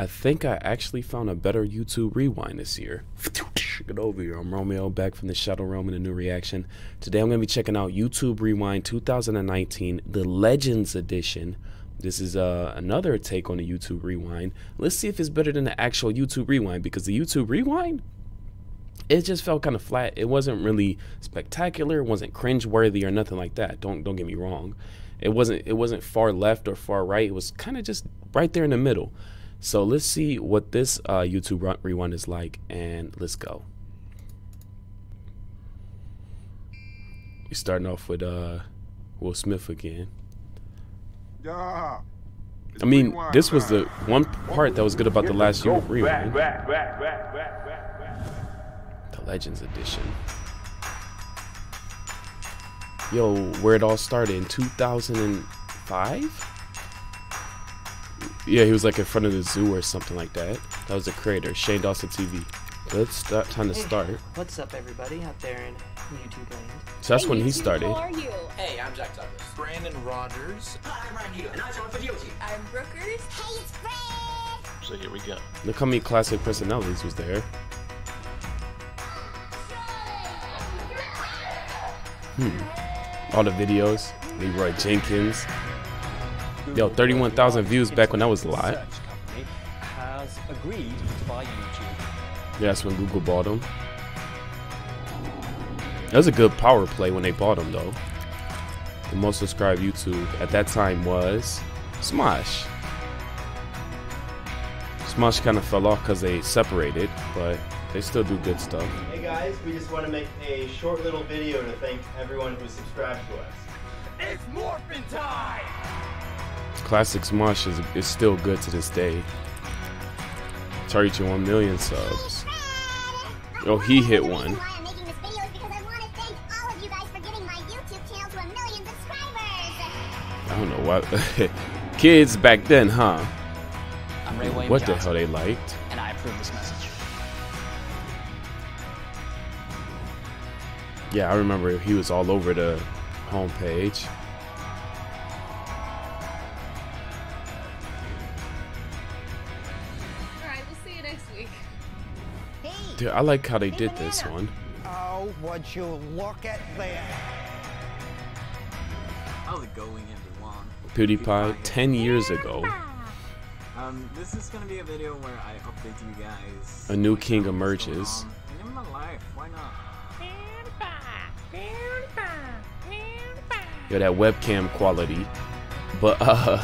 I think I actually found a better YouTube rewind this year. Get over here. I'm Romeo, back from the Shadow Realm in a new reaction. Today I'm going to be checking out YouTube Rewind 2019, the Legends Edition. This is uh, another take on the YouTube Rewind. Let's see if it's better than the actual YouTube Rewind because the YouTube Rewind, it just felt kind of flat. It wasn't really spectacular. It wasn't cringe-worthy or nothing like that. Don't don't get me wrong. It wasn't it wasn't far left or far right. It was kind of just right there in the middle. So let's see what this uh, YouTube rewind is like, and let's go. We starting off with uh, Will Smith again. Yeah. I mean, this was the one part that was good about the last year rewind. The Legends Edition. Yo, where it all started in 2005? Yeah, he was like in front of the zoo or something like that. That was the creator, Shane Dawson TV. Let's start time to hey, start. What's up, everybody out there in YouTube land? So that's hey, when he started. How are you? Hey, I'm Jack Douglass. Brandon Rogers. Hi, I'm Ryan Higa, and I'm Fujiyoshi. I'm Brookers. Hey, it's Fred. So here we go. Look how many classic personalities was there. Hmm. All the videos. Leroy Jenkins. Yo, 31,000 views back when that was a lot. Has agreed to buy YouTube. Yeah, that's when Google bought them. That was a good power play when they bought them, though. The most subscribed YouTube at that time was Smosh. Smosh kind of fell off because they separated, but they still do good stuff. Hey guys, we just want to make a short little video to thank everyone who subscribed to us. It's morphin' time! Classic Smosh is, is still good to this day. It's reaching 1 million subs. Oh, he hit one. I don't know what. Kids back then, huh? I'm Ray what Johnson, the hell they liked? And I approve this message. Yeah, I remember he was all over the homepage. Dude, I like how they did this one. Oh, would you look at that? How's it going, everyone? PewDiePie 10 years ago. Um, this is gonna be a video where I update you guys. A new king emerges. In my life, why not? Yeah, that webcam quality. But uh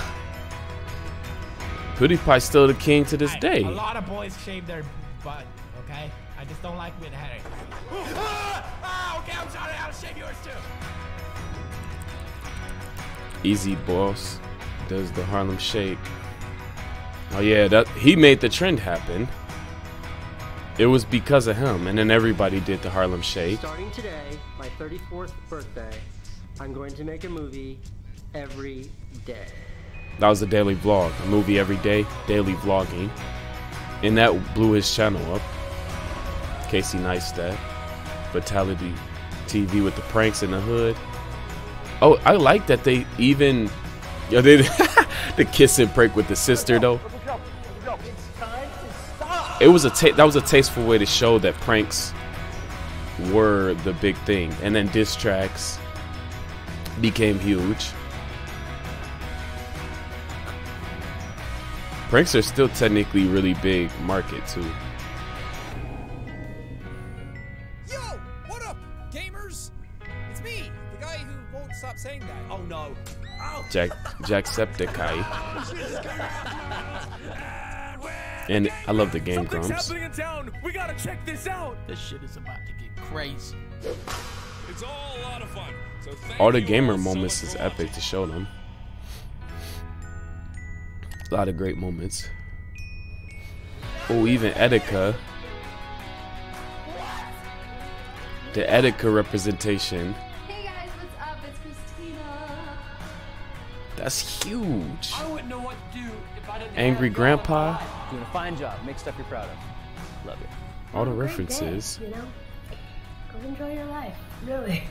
PewDiePie's still the king to this Hey, day. A lot of boys shave their butt, okay? I just don't like with headache. ah! ah! Okay, I'm sorry, I'll shave yours too. Easy Boss does the Harlem Shake. Oh yeah, that he made the trend happen. It was because of him, and then everybody did the Harlem Shake. Starting today, my 34th birthday, I'm going to make a movie every day. That was a daily vlog, a movie every day, daily vlogging. And that blew his channel up. Casey Neistat. Fatality TV with the pranks in the hood. Oh, I like that they even yo, they, the kiss and prank with the sister though. It was a that was a tasteful way to show that pranks were the big thing, and then diss tracks became huge. Pranks are still technically really big market too. Oh no. Jack Jacksepticeye. And I love the game Something's grumps. happening in town. We gotta check this out. This shit is about to get crazy. It's all a lot of fun. So All the gamer all moments much is for epic to show them. A lot of great moments. Oh, even Etika. The Etika representation. That's huge. I wouldn't know what to do if I didn't Angry have Grandpa. Doing a fine job. Make stuff you're proud of. Love it. All the references. You know, go enjoy your life. Really.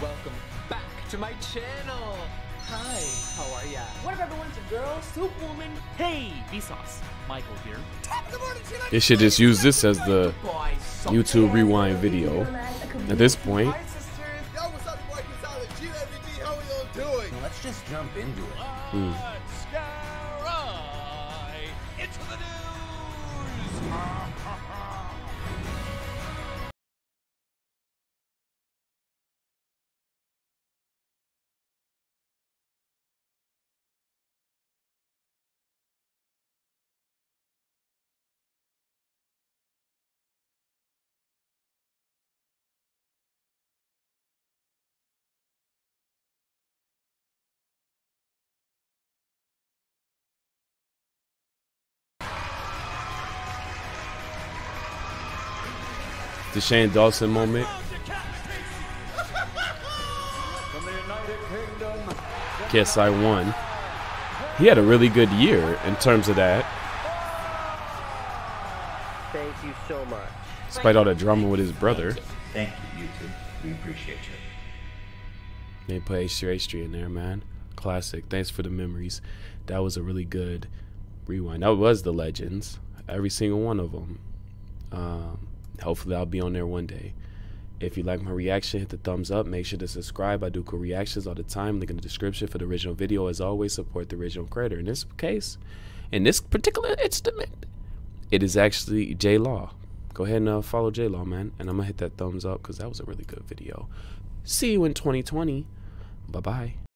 Welcome back to my channel. Hi, how are ya? What if everyone's a girl, Superwoman? Hey, Vsauce. Michael here. They should just use this as the YouTube rewind video. At this point, Let's just jump into it. hmm. Let's go right the Shane Dawson moment. Guess I won. He had a really good year in terms of that, Thank you so much. despite all the drama with his brother. Thank you, YouTube. We appreciate you. They put H3 H3 in there, man. Classic. Thanks for the memories. That was a really good rewind. That was the legends. Every single one of them. Um, hopefully, I'll be on there one day. If you like my reaction, hit the thumbs up. Make sure to subscribe. I do cool reactions all the time. Link in the description for the original video. As always, support the original creator. In this case, in this particular instrument, it is actually J Law. Go ahead and uh, follow J Law, man. And I'm going to hit that thumbs up because that was a really good video. See you in 2020. Bye bye.